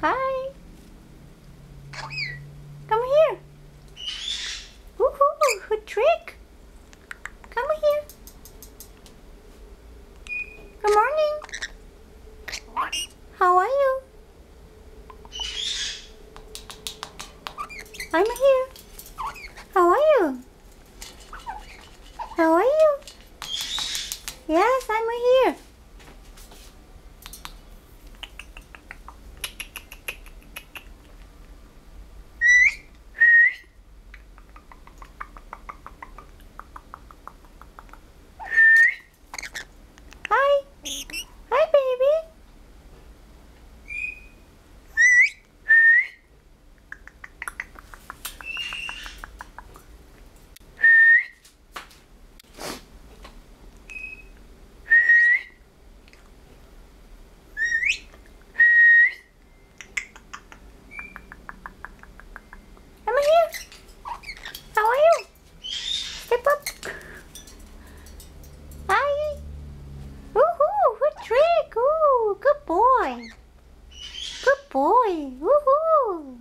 Hi. Come here. Woohoo! Good trick. Boy. Woohoo!